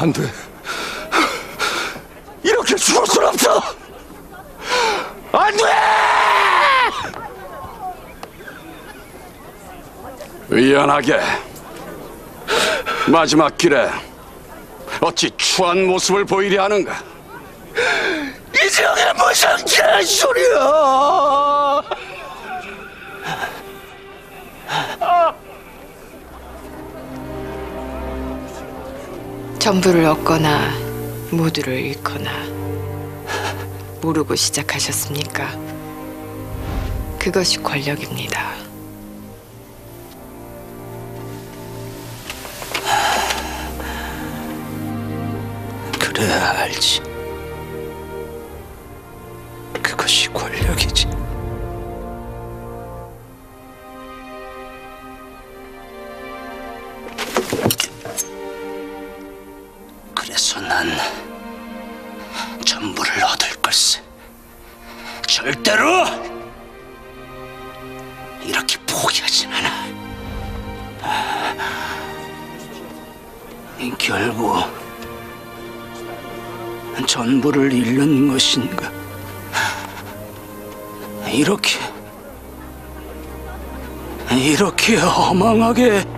안 돼. 이렇게 죽을 순 없어. 안 돼! 의연하게 마지막 길에 어찌 추한 모습을 보이려 하는가? 이정이 무슨 개소리야! 전부를 얻거나 모두를 잃거나 모르고 시작하셨습니까? 그것이 권력입니다. 그래야 알지. 그것이 권력이지. 그래서 난 전부를 얻을 걸세. 절대로 이렇게 포기하진 않아. 결국 전부를 잃는 것인가? 이렇게 이렇게 허망하게